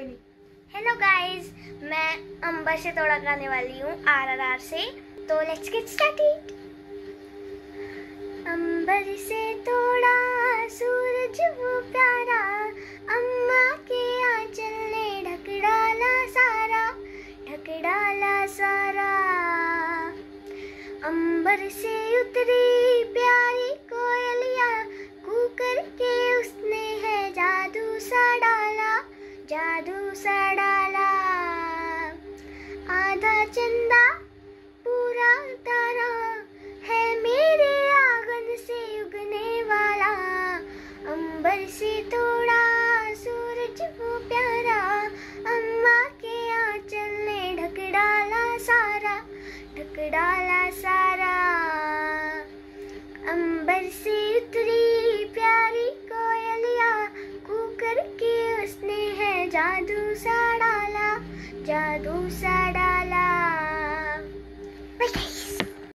कोई hello guys मैं अंबर से तोड़ा गाने वाली हूँ, आर आर आर से। तो लेट्स गेट स्टार्टेड अंबर से तोड़ा सूरज वो प्यारा, अम्मा के आंचल ने ढक डाला सारा ढक डाला सारा। अंबर से उतरी जादू सा डाला आधा चंदा पूरा तारा है मेरे आँगन से उगने वाला। अंबर से थोड़ा सूरज वो प्यारा। अम्मा के आंचल ने ढक डाला सारा ढक डाला सारा। अंबर से उतरी प्यारी कोयलिया, कूकर के उसने है जादू सा डाला जादू सा डाला